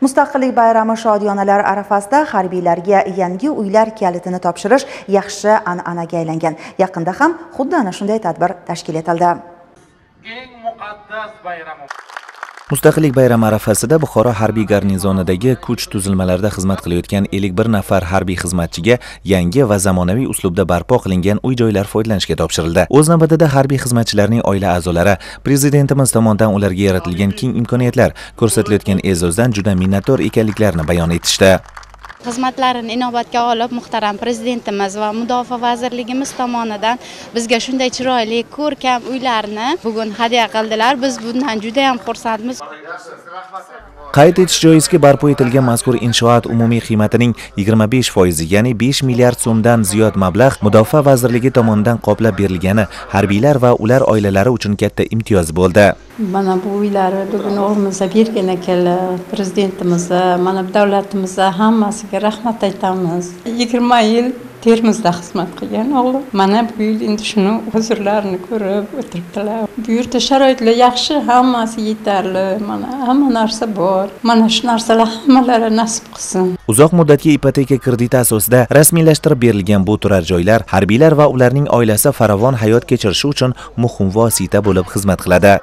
Mustaqillik bayrami shodiyonalar arafasida harbiylarga yangi uylar kalitini topshirish yaxshi an'anaga aylangan. Yaqinda ham xuddi ana shunday tadbir tashkil etildi. eng muqaddas bayramimiz Mustaqillik bayrami arafasida Buxoro harbiy garnizonidagi kuch tuzilmalarida xizmat qilayotgan 51 nafar harbiy xizmatchiga yangi va zamonaviy uslubda barpo qilingan uy-joylar foydalanishga topshirildi. O'z navbatida harbiy xizmatchilarning oila a'zolari prezidentimiz tomonidan ularga yaratilgan keng imkoniyatlar, ko'rsatilayotgan e'zozdan juda minnatdor ekanliklarini bayon etishdi. Xizmatlarini inobatga olib muhtaram prezidentimiz va mudofaa vazirligimiz tomonidan bizga shunday chiroyli ko'rkam uylarni bugun hadya qildilar biz bundan juda ham xursandmiz Qayd etish joizki, barpo etilgan mazkur inshoot umumiy qiymatining 25 foizi, ya'ni 5 milliard so'mdan ziyod mablag' Mudofaa vazirligi tomonidan qoplab berilgani harbiylar va ular oilalari uchun katta imtiyoz bo'ldi. Mana bu uylari bugun o'g'limizga bergan ekanlar prezidentimizga mana davlatimizga hammasiga rahmat aytamiz. Yigirma yil termizda xizmat qilgan o'g'lim. Mana bu yil endi shuni huzurlarini ko'rib o'tiribdilar. Bu yerda sharoitlar yaxshi hammasi yetarli. Mana hamma narsa bor. Mana shu narsalar hammalari nasib qilsin. Uzoq muddatga ipoteka krediti asosida rasmiylashtirib berilgan bu turar joylar harbiylar va ularning oilasi farovon hayot kechirishi uchun muhim vosita bo'lib xizmat qiladi.